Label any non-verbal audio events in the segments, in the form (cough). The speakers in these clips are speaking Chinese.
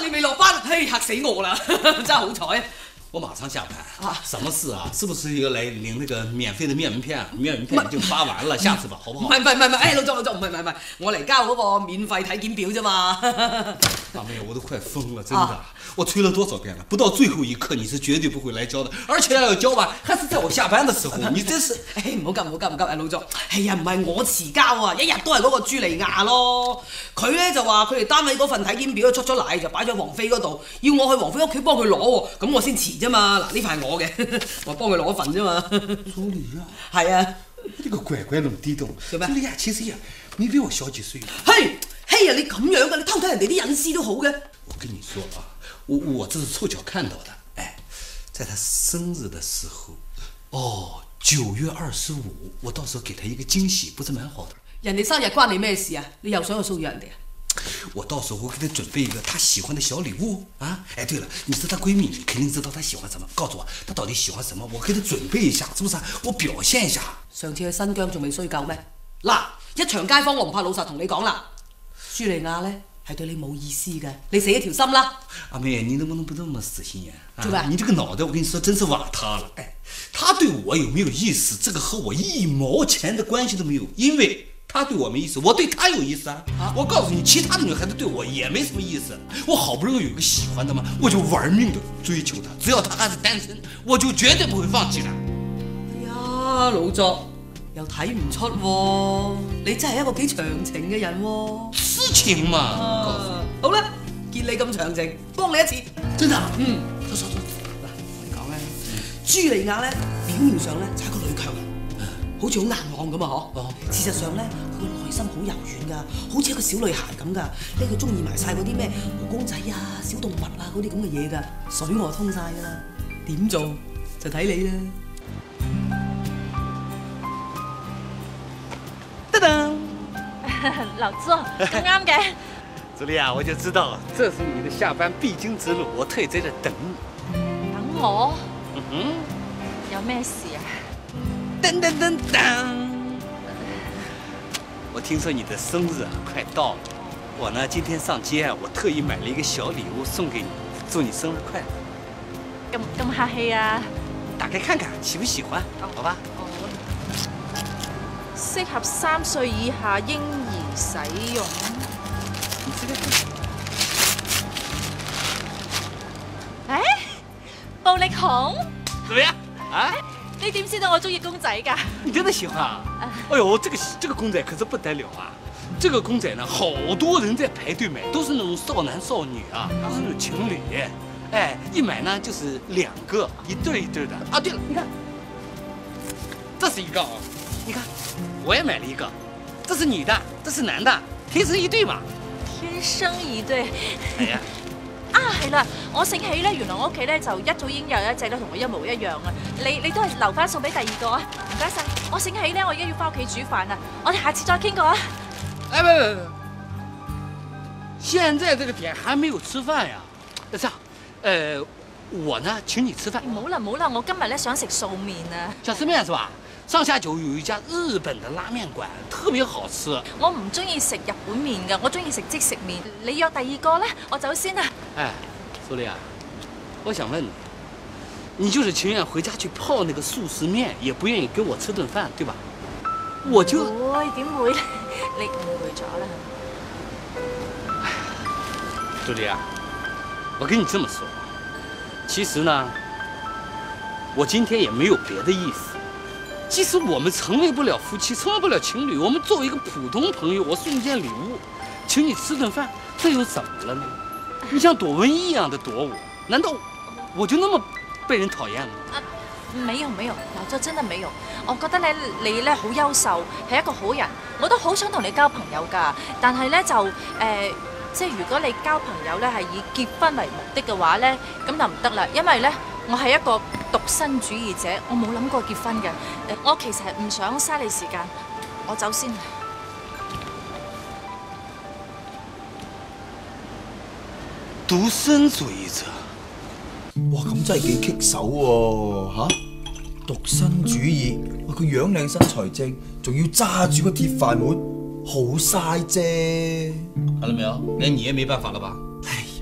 你未落班，嘿，吓死我啦！(laughs) 真系好彩。我马上下班啊！什么事啊？是不是要来领那个免费的面门片？面门片就发完了，下次吧，好不好？唔係唔係唔係，哎，老總老總，唔係唔係唔係，我嚟交嗰個免費體檢表啫嘛。(laughs) 大妹，我都快疯了，真的，我催了多少遍了，不到最后一刻你是绝对不会来交的，而且要交完还是在我下班的時候，(laughs) 你真是，哎，唔好急唔好急唔急啊，老總，係呀，唔係我遲交啊，一日都係嗰個朱莉亞咯，佢咧就話佢哋單位嗰份體檢表出咗嚟，就擺咗王菲嗰度，要我去王菲屋企幫佢攞喎，咁我先遲啫嘛，嗱呢塊係我嘅，(laughs) 我幫佢攞份啫嘛。朱莉亞，係啊，呢個乖乖那麼地道，做咩朱莉亞其實也沒比我小幾歲。嘿，嘿呀，你咁樣噶，你偷睇人哋啲隱私都好嘅。我跟你說啊，我我這是湊巧看到的，哎，在他生日的時候，哦，九月二十五，我到時候給他一個驚喜，不是蠻好的？人哋生日關你咩事啊？你又想去騷擾人哋啊？我到时候我给他准备一个她喜欢的小礼物啊！哎，对了，你是她闺蜜，你肯定知道她喜欢什么，告诉我她到底喜欢什么，我给她准备一下，是不是啊？我表现一下。上次去新疆仲未衰夠咩？嗱，一场街坊我唔怕老实同你讲啦，朱莉亞咧係對你冇意思嘅，你死一条心啦。阿妹，你能不能不那么死心眼？啊，你这个脑袋，我跟你说，真是瓦塌了。哎，他对我有没有意思，这个和我一毛钱的关系都没有，因為他对我没意思，我对他有意思啊。啊我告诉你，其他的女孩子对我也没什么意思。我好不容易有个喜欢的嘛，我就玩命的追求她，只要她还是单身，我就绝对不会放弃的。哎呀，老作又睇唔出喎，你真係一個幾長情嘅人喎。痴情嘛，啊，好啦，見你咁長情，幫你一次。真的啊。嗯，走走走，嗱，我哋講咧，朱莉亞咧表面上咧就係一個女強人，好似好硬朗咁啊，嗬。哦事實上咧，佢個內心好柔軟噶，好似一個小女孩咁噶。呢佢中意埋晒嗰啲咩毛公仔啊、小動物啊嗰啲咁嘅嘢噶，水我通晒噶啦。點做就睇你啦。噔噔，(laughs) 老朱咁啱嘅，朱莉啊，我就知道這是你的下班必經之路，我特意在這等你。等我嗯哼。有咩事啊？噔噔噔噔！我听说你的生日啊快到了，我呢今天上街啊，我特意买了一个小礼物送给你，祝你生日快乐。咁咁客氣啊？打开看看，喜不喜欢？好吧。哦，適合三歲以下嬰兒使用。你這個看誒，暴力熊，怎麼樣？啊？你點知道我中意公仔㗎？你真的喜欢啊？哎呦，这个这个公仔可是不得了啊！这个公仔呢，好多人在排队买，都是那种少男少女啊，都是那種情侣。哎，一买呢就是两个，一对一对的。啊，对了，你看，这是一個哦，你看，我也买了一个，这是女的，这是男的，天生一对嘛。天生一对。哎呀，啊，係啦，我醒起咧，原來我屋企咧就一早已經有一隻咧同我一模一樣啊！你你都係留翻送俾第二個啊！唔該晒，我醒起咧，我而家要翻屋企煮飯啊！我哋下次再傾過啊！哎，不不不，現在這個點還沒有吃飯呀？這樣，呃，我呢請你吃飯。唔好啦唔好啦，我今日咧想食素麵啊！想吃麵是吧？上下九有一家日本的拉面馆，特别好吃。我唔中意食日本面噶，我中意食即食面。你约第二个呢，我走先啦。哎，蘇麗啊，我想問你，你就是情願回家去泡那個素食麵，也不願意跟我吃頓飯，對吧？我就唔會點會咧？你誤會咗啦。朱莉啊，我跟你這麼說，其實呢，我今天也沒有別的意思。即使我们成为不了夫妻，成为不了情侣，我们作为一个普通朋友，我送一件礼物，请你吃顿饭，这又怎么了呢？你像躲瘟疫一样的躲我，难道我就那么被人讨厌了嗎？啊，沒有没有，老周真的没有。我觉得咧你咧好优秀，系一个好人，我都好想同你交朋友噶。但系咧就诶、即系如果你交朋友咧系以结婚为目的嘅话咧，咁就唔得啦。因为咧我係一個獨身主義者，我冇諗過結婚嘅。誒，我其實係唔想嘥你時間，我走先。獨身主義者，哇，咁真係幾棘手喎嚇！獨身主義，哇佢樣靚身材正，仲要揸住個鐵飯碗，好嘥啫！看到沒有？連你也沒辦法了吧？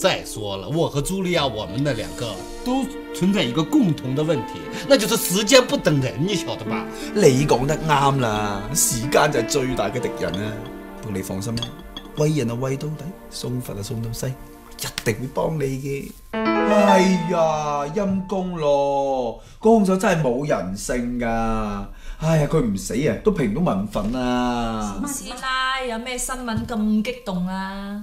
再说了，我和茱莉亚我们的两个都存在一个共同的问题，那就是時間不等人，你曉得吧？你講得啱啦，時間就係最大嘅敵人啊！不過你放心啦，為人啊為到底，送佛啊送到西，一定會幫你嘅。哎呀，陰公咯，嗰兇手真係冇人性噶！哎呀，佢唔死啊，都平到民憤啊！師奶有咩新聞咁激動啊？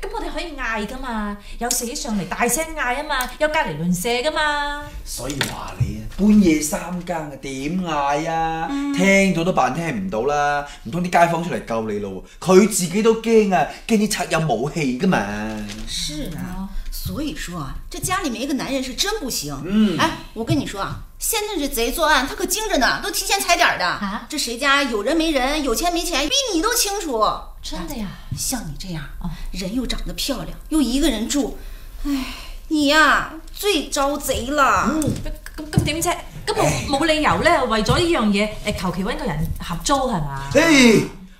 咁我哋可以嗌噶嘛，有死上嚟大聲嗌啊嘛，有隔離鄰舍噶嘛。所以話你啊，半夜三更啊，點嗌啊？聽到都扮聽唔到啦，唔通啲街坊出嚟救你咯？佢自己都驚啊，驚啲賊有武器噶嘛。是啊，所以說啊，這家裡面一個男人是真不行。嗯哎，我跟你说啊，現在這賊作案他可精着呢，都提前踩點兒的。啊這誰家有人沒人，有錢沒錢，比你都清楚。真的呀？像你这样啊，人又长得漂亮，又一个人住，唉，你呀最招贼了。咁咁点啫？咁冇冇理由咧，为咗呢样嘢诶，求其揾个人合租系嘛？嘿，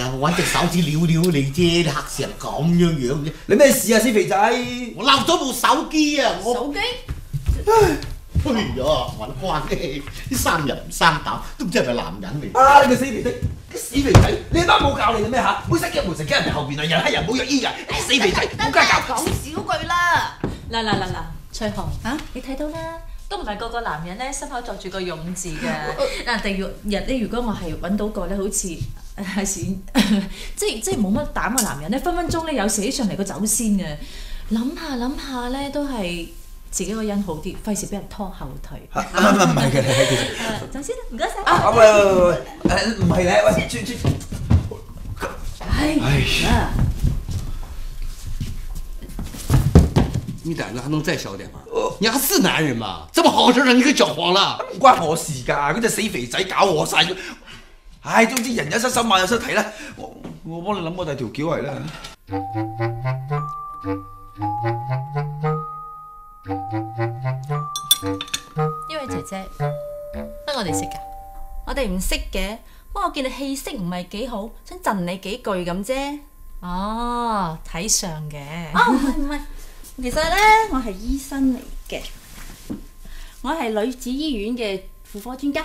嚟㗎？我揾隻手指撩撩你啫，你嚇成咁樣樣嘅。你咩事啊，死肥仔？我漏咗部手機啊！我手機？哎呀，揾翻你，啲生人唔生膽，都唔知係咪男人嚟。啊！你個死肥仔，啲死肥仔，你阿媽冇教你嘅咩嚇？每失驚無神驚人哋後邊啊，人黑人冇藥醫㗎，啲死肥仔冇家教。講少句啦。嗱嗱嗱嗱，翠紅啊你睇到啦，都唔係個個男人咧心口作住個勇字嘅。嗱，第二日咧，如果我係揾到個咧，好似 (laughs) (laughs) 係閃，即係即系冇乜膽嘅男人咧，分分鐘咧有寫上嚟個走先嘅。諗下諗下咧，都係自己個人好啲，費事俾人拖後腿。唔系唔係唔係嘅，其實。誒走先啦，唔该晒。啊喂喂喂喂，誒唔系咧，喂轉轉。哎呀，你胆子还能再小點嗎？你还是男人嗎？這麼好事你給攪黃了。唔關我事噶，嗰隻死肥仔搞我晒。唉，總之人有失手，馬有失蹄啦。我我幫你諗過第二條橋嚟啦。呢位姐姐，乜我哋識㗎？我哋唔識嘅，不過我見你氣色唔係幾好，想贈你幾句咁啫。哦，睇相嘅。哦，唔係唔係，其實咧我係醫生嚟嘅，我係女子醫院嘅婦科專家。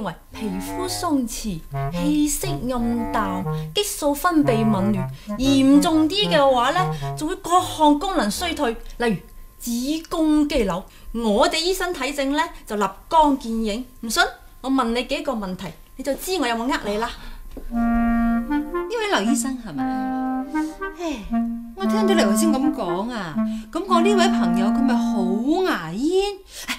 星座咧就表現為皮膚鬆弛、氣色暗淡、激素分泌紊乱，嚴重啲嘅話咧，仲會各項功能衰退，例如子宮肌瘤。我哋醫生睇症咧就立竿見影，唔信我問你幾個問題，你就知我有冇呃你啦。呢位劉醫生係咪？我聽到你頭先咁講啊，咁我呢位朋友佢咪好牙煙？唉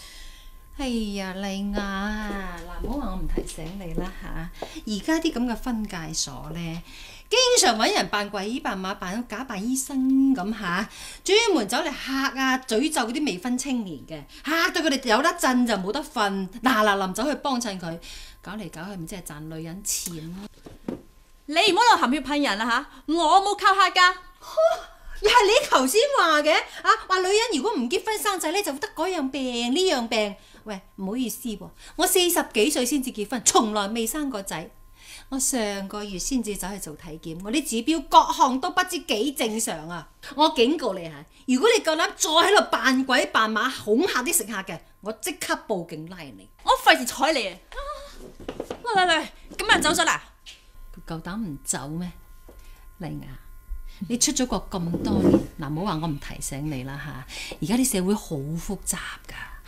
哎呀，麗雅啊，嗱，唔好話我唔提醒你啦吓。而家啲咁嘅分界所咧，經常揾人扮鬼扮馬扮假扮醫生咁吓，專門走嚟嚇啊詛咒嗰啲未婚青年嘅，嚇到佢哋有得震就冇得瞓，嗱嗱臨走去幫襯佢，搞嚟搞去唔知係賺女人錢咯。你唔好喺度含血噴人啦吓，我冇靠客噶。又係你頭先話嘅，啊話女人如果唔結婚生仔咧，就得嗰樣病呢樣病。喂，唔好意思喎，我四十幾歲先至結婚，從來未生過仔。我上個月先至走去做體檢，我啲指標各項都不知幾正常啊！我警告你嚇，如果你夠膽再喺度扮鬼扮馬恐嚇啲食客嘅，我即刻報警拉你。我費事睬你啊！喂喂喂，咁人走咗啦？佢夠膽唔走咩？麗雅，你出咗國咁多年，嗱，唔好話我唔提醒你啦嚇。而家啲社會好複雜㗎，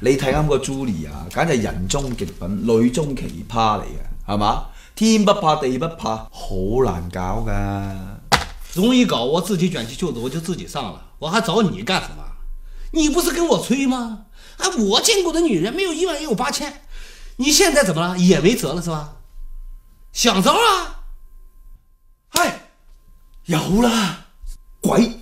你睇啱個 Julie 啊，簡直係人中極品、女中奇葩嚟嘅，係嘛？天不怕地不怕，好難搞噶。容易搞，我自己卷起袖子我就自己上了，我还找你干什么？你不是跟我吹嗎？啊，我见过的女人没有一万也有八千，你现在怎么了？也没辙了是吧？想招了？係有啦，鬼！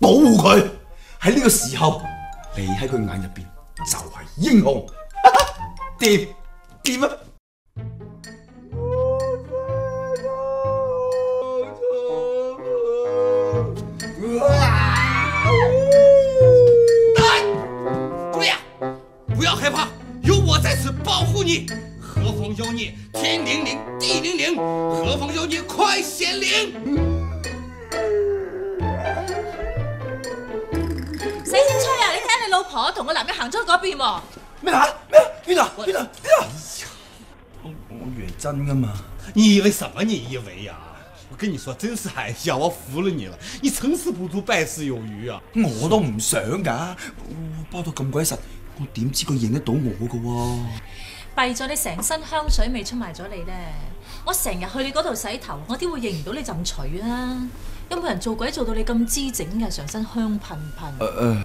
保護佢。喺呢個時候，你喺佢眼入邊就係英雄。掂掂啊！茱莉，不要害怕，有我在此保護你。何風妖孽，天靈靈，地靈靈，何風妖孽，快顯靈！老婆同個男人行咗去嗰邊喎。咩啊？咩啊？邊啊？邊啊？邊啊？我我以為真噶嘛。你以為什麼？你以為呀、我跟你說，真是哎呀，我服了你了。你成事不足敗事有餘啊！我都唔想噶，包到咁鬼實，我點知佢認得到我噶喎？弊咗你成身香水味出埋咗你咧！我成日去你嗰度洗頭，我點會認唔到你浸除啊？有冇人做鬼做到你咁姿整嘅，成身香噴噴？誒誒，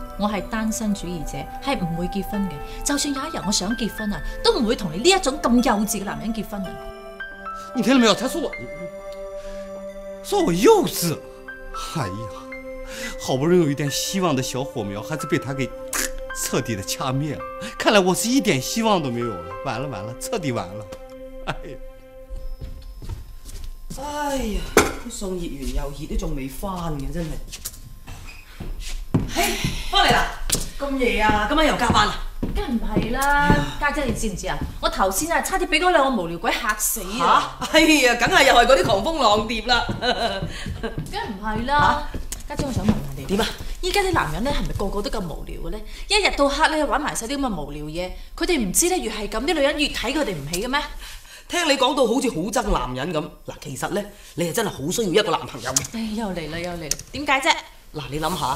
我係單身主義者，係唔會結婚嘅。就算有一日我想結婚啊，都唔會同你呢一種咁幼稚嘅男人結婚啊！你听到没有？他说我，说我幼稚。哎呀，好不容易有一点希望的小火苗，还是被他给彻底的掐灭了。看来我是一点希望都没有了，完了完了，彻底完了。哎呀，哎呀，送熱完又熱，都仲未翻嘅，真係。嘿，翻嚟啦！咁夜啊，今晚又加班啦？梗唔係啦，家姐你知唔知啊？我頭先啊差啲俾嗰兩個無聊鬼嚇死嚇、啊！哎呀，梗係又係嗰啲狂風浪蝶啦！(laughs) 梗唔係啦，家姐我想問下你點啊？依家啲男人咧係咪個個都咁無聊嘅咧？一日到黑咧玩埋晒啲咁嘅無聊嘢，佢哋唔知咧越係咁，啲女人越睇佢哋唔起嘅咩？聽你講到好似好憎男人咁，嗱，其實咧，你係真係好需要一個男朋友嘅。唉，又嚟啦又嚟啦，點解啫？嗱，你諗下，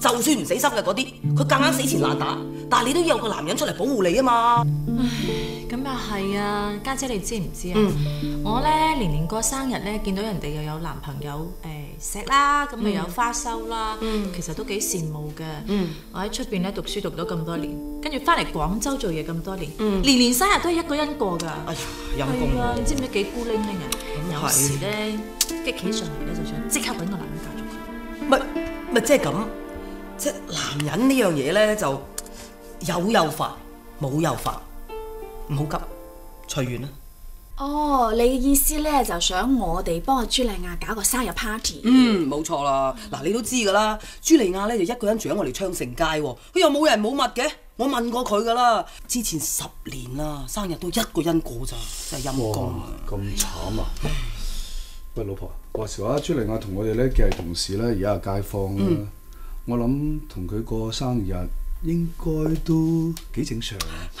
就算唔死心嘅嗰啲，佢夾硬死纏爛打，但係你都要有個男人出嚟保護你啊嘛。唉咁又係啊，家姐你知唔知啊？嗯我咧年年過生日咧，見到人哋又有男朋友誒錫啦，咁又有花收啦，其實都幾羨慕嘅。我喺出邊咧讀書讀咗咁多年，跟住翻嚟廣州做嘢咁多年，年年生日都係一個人過㗎。哎呀，陰公啊，你！知唔知幾孤零零啊？有係時咧激起上嚟咧，就想即刻揾個男人嫁咗佢。咪咪即係咁，即係男人呢樣嘢呢，就有又煩，冇又煩，唔好急，隨緣啦。哦，你嘅意思咧就想我哋幫阿朱莉亞搞個生日 party？嗯，冇錯啦。嗱，你都知噶啦，朱莉亞咧就一個人住喺我哋昌盛街喎，佢又冇人冇物嘅。我問過佢噶啦，之前十年啦，生日都一個人過咋，真係陰公啊！咁慘啊！喂，老婆，話時話朱莉亞同我哋咧既係同事咧，而家係街坊啦。嗯我諗同佢過生日應該都幾正常，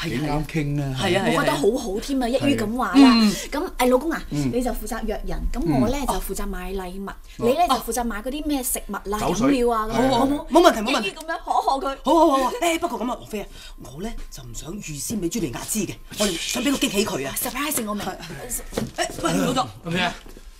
幾啱傾啊。係啊我覺得好好添啊！一於咁話啦，咁誒老公啊，你就負責約人，咁我咧就負責買禮物，你咧就負責買嗰啲咩食物啦、飲料啊咁樣，好好好冇？冇問題冇問題。一於咁樣可賀佢。好好好好，(laughs) 誒不過咁啊，王菲啊，我咧就唔想預先俾朱莉亞知嘅，我哋想俾個驚喜佢啊！(laughs) surprise 我明，誒喂，老總，老妹，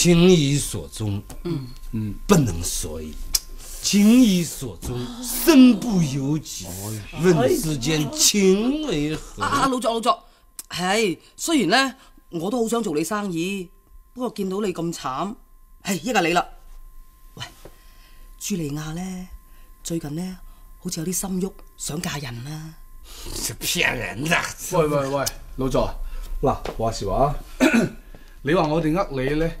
情以所鍾，嗯嗯，不能所以；情以所鍾，身不由己。问世间情為何？啊，老作老作，係雖然咧我都好想做你生意，不過見到你咁慘，係依家你啦。喂，朱莉亞咧最近咧好似有啲心喐，想嫁人啦。是騙人的。喂喂喂，老作啊，嗱話時話，(coughs) 你話我哋呃你咧，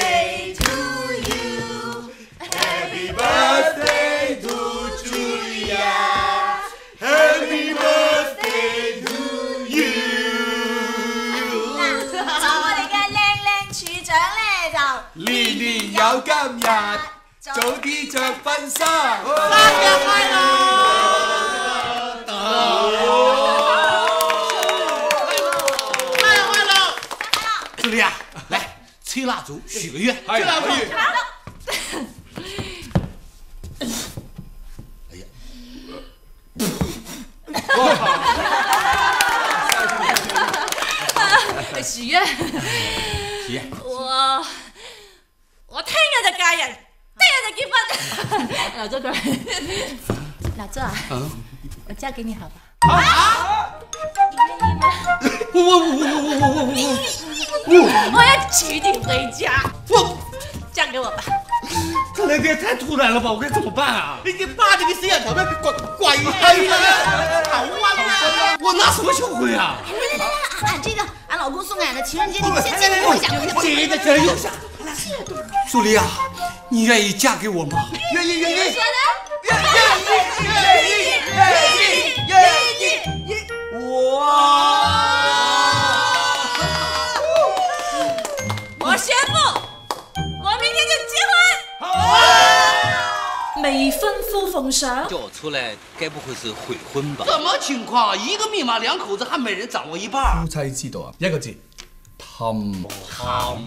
年年有今日，早啲着婚纱。生日快乐！生日快乐！生日快乐！祝你呀，来吹蜡烛许个愿。吹蜡烛。哎呀！许愿，许愿。我。听日就嫁人，听就结婚。老周过来，老周啊，我嫁给你好吧？啊？我我我我我我我我我我要娶你回家，我嫁给我吧。这两天也太突然了吧，我该怎么办啊？你你爸这个心眼条件管管一下呀，我拿什么求婚啊？来来来，俺这个俺老公送俺的情人节，你先来过一下，接一下，接一下。朱莉亚，你愿意嫁给我吗？愿意愿意。我宣布，我明天就结婚。未婚夫奉上。叫我出来，该不会是悔婚吧？什么情况？一个密码，两口子还每人掌握一半。夫妻之道啊，一个字，氹。好。